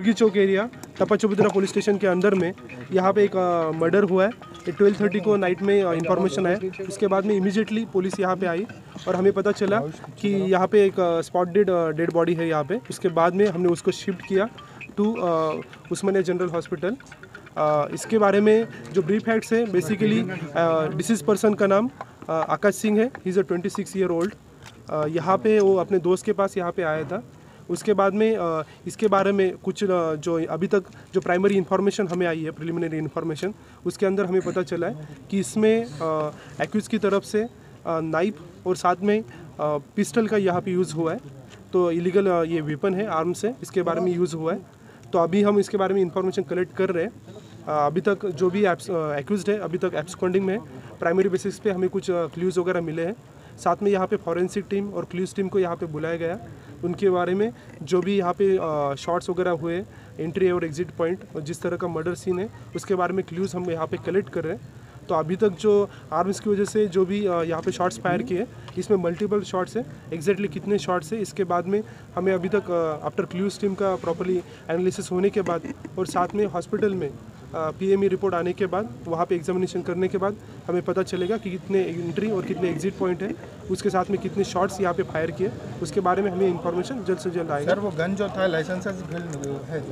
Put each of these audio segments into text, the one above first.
मुर्गी चौक एरिया टपा चबुद्रा police station के अंदर में। यहाँ पे एक मर्डर हुआ है। ट्वेल्व थर्टी को नाइट में इंफॉर्मेशन आया। उसके बाद में इमीडिएटली पुलिस यहाँ पे आई और हमें पता चला कि यहाँ पे एक स्पॉट डेड डेड बॉडी है यहाँ पे। उसके बाद में हमने उसको शिफ्ट किया टू उस्मानिया जनरल हॉस्पिटल इसके बारे में जो ब्रीफ फैक्ट्स है बेसिकली डिसीज पर्सन का नाम आकाश सिंह है। He is a twenty six year old यहाँ पे वो अपने दोस्त के पास यहाँ पे आया था। उसके बाद में इसके बारे में कुछ जो अभी तक जो प्राइमरी इन्फॉर्मेशन हमें आई है प्रिलिमिनरी इन्फॉर्मेशन उसके अंदर हमें पता चला है कि इसमें एक्यूज़ की तरफ़ से नाइफ और साथ में पिस्टल का यहाँ पे यूज़ हुआ है। तो इलीगल ये वेपन है आर्म से, इसके बारे में यूज़ हुआ है। तो अभी हम इसके बारे में इंफॉर्मेशन कलेक्ट कर रहे हैं। अभी तक जो भी एप्स एक्यूज़ है, अभी तक एब्सकॉन्डिंग में प्राइमरी बेसिस पे हमें कुछ क्ल्यूज़ वगैरह मिले हैं। साथ में यहाँ पे फॉरेंसिक टीम और क्ल्यूज़ टीम को यहाँ पे बुलाया गया। उनके बारे में जो भी यहाँ पे शॉट्स वगैरह हुए एंट्री और एग्जिट पॉइंट और जिस तरह का मर्डर सीन है, उसके बारे में क्ल्यूज़ हम यहाँ पे कलेक्ट कर रहे हैं। तो अभी तक जो आर्म्स की वजह से जो भी यहाँ पे शॉट्स फायर किए इसमें मल्टीपल शॉट्स है एग्जैक्टली कितने शॉट्स है, इसके बाद में हमें अभी तक आफ्टर क्ल्यूज टीम का प्रॉपरली एनालिसिस होने के बाद, और साथ में हॉस्पिटल में पीएमई रिपोर्ट आने के बाद, वहाँ पे एग्जामिनेशन करने के बाद हमें पता चलेगा कि कितने एंट्री और कितने एग्जिट पॉइंट है, उसके साथ में कितने शॉट्स यहाँ पे फायर किए, उसके बारे में हमें इन्फॉर्मेशन जल्द से जल्द आएगा। सर वो गन जो था लाइसेंस है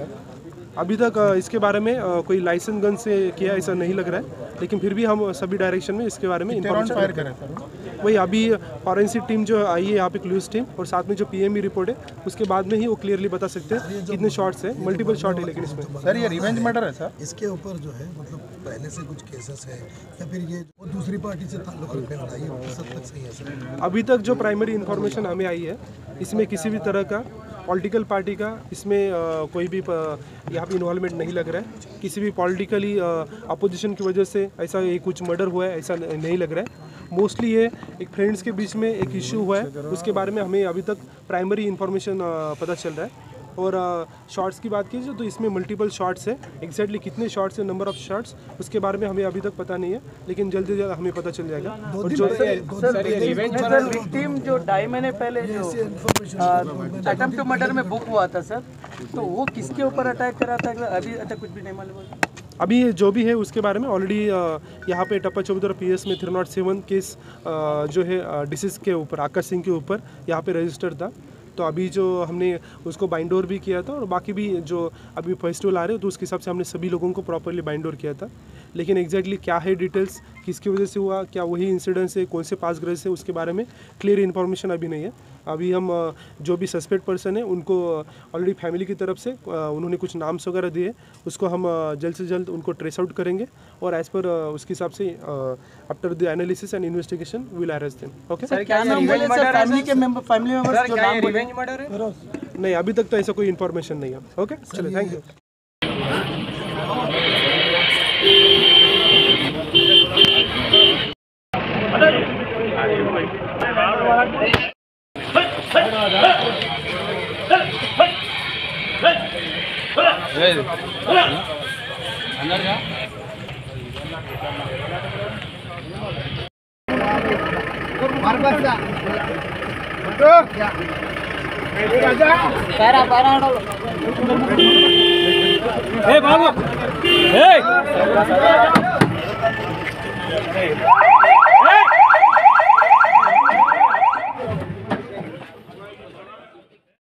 अभी तक इसके बारे में कोई लाइसेंस गन से किया ऐसा नहीं लग रहा है लेकिन फिर भी हम सभी डायरेक्शन में इसके बारे में फायर इंफॉर्मेशन करे सर वही अभी फॉरेंसिक टीम जो आई है यहाँ पे क्लूज टीम और साथ में जो पीएमई रिपोर्ट है उसके बाद में ही वो क्लियरली बता सकते हैं कितने शॉट्स है मल्टीपल शॉट है लेकिन इसमें। सर ये रिवेंज मर्डर है सर? इसके ऊपर जो है मतलब पहले से कुछ केसेस है या फिर ये वो दूसरी पार्टी से ताल्लुक रखने वाला है ये किस तक सही है सर? अभी तक जो प्राइमरी इंफॉर्मेशन हमें आई है इसमें किसी भी तरह का पॉलिटिकल पार्टी का इसमें कोई भी यहाँ पर इन्वॉल्वमेंट नहीं लग रहा है। किसी भी पॉलिटिकली अपोजिशन की वजह से ऐसा ये कुछ मर्डर हुआ है, ऐसा नहीं लग रहा है। मोस्टली ये एक फ्रेंड्स के बीच में एक इशू हुआ है। उसके बारे में हमें अभी तक प्राइमरी इन्फॉर्मेशन पता चल रहा है। और शॉट्स की बात कीजिए तो इसमें मल्टीपल शॉट्स है। एग्जैक्टली कितने शॉट्स है नंबर ऑफ़ शॉट्स उसके बारे में हमें अभी तक पता नहीं है लेकिन जल्दी जल्द हमें पता चल जाएगा। और जो विक्टिम जो ढाई महीने पहले जो अटेम्प्ट टू मर्डर में बुक हुआ था सर तो वो किसके ऊपर अटैक करा था अभी तक कुछ भी नहीं मालूम। अभी जो भी है उसके बारे में ऑलरेडी यहाँ पे टप्पा चौबुद्रा पी एस में थ्री नॉट सेवन केस जो है डिसीज के ऊपर आकाश सिंह के ऊपर यहाँ पे रजिस्टर था। तो अभी जो हमने उसको बाइंड ओवर भी किया था और बाकी भी जो अभी फेस्टिवल आ रहे हो तो उसके हिसाब से हमने सभी लोगों को प्रॉपरली बाइंड ओवर किया था। लेकिन एग्जैक्टली क्या है डिटेल्स किसकी वजह से हुआ क्या वही इंसिडेंट है कौन से पास ग्रह से उसके बारे में क्लियर इन्फॉर्मेशन अभी नहीं है। अभी हम जो भी सस्पेक्ट पर्सन है उनको ऑलरेडी फैमिली की तरफ़ से उन्होंने कुछ नाम्स वगैरह दिए उसको हम जल्द से जल्द उनको ट्रेस आउट करेंगे और एज पर उसके हिसाब से after the analysis and investigation will arrest them okay sir क्या नाम बोले सर फैमिली के मेंबर फैमिली मेंबर्स जो नाम नहीं अभी तक तो ऐसा कोई इन्फॉर्मेशन नहीं है ओके चलो थैंक यू अंदर जा पैरा पैरा ए बाबू ए